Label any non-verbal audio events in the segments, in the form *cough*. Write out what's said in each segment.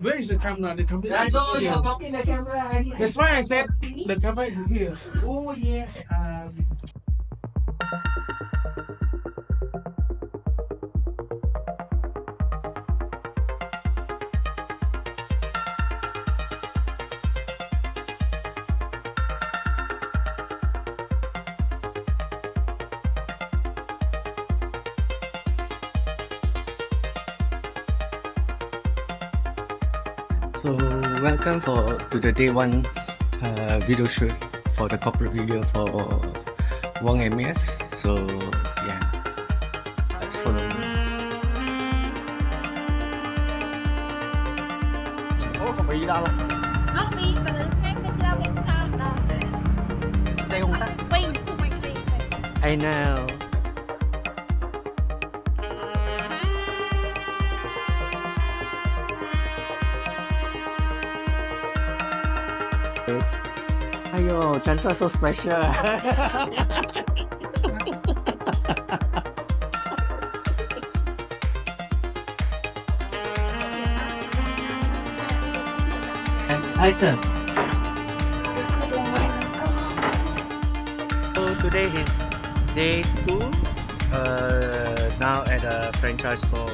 Where is the camera? The camera is I know here. you're talking the camera. I. That's why I said the camera is here. Oh yes. Um, So welcome for to the day one uh, video shoot for the corporate video for Wong Meas. So yeah, let's follow. me. oh, không bị đâu. nó bị từ hai cái lao bên sau đó Đây không ta? quay không phải quay I know. Yes. Ayo, Chandra so special. Hi sir. So today is day two. Uh, now at a franchise store.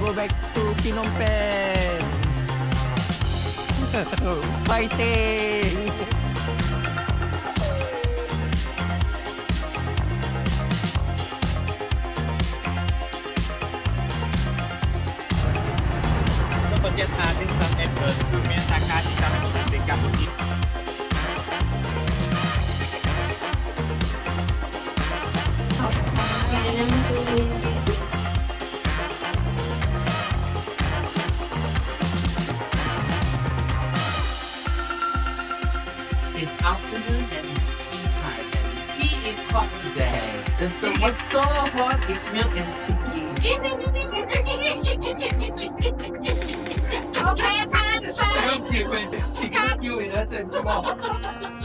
go back to Phnom Penh fighting ประเทศอาร์ติสเอ็เดอร์คือเมียนาการที่ทำให้ผมติดกาบ afternoon and it's tea time. And tea is hot today. The sun was so hot, it's milk and sticky. ok than She can't give it. She can't it. Listen, come on. *laughs*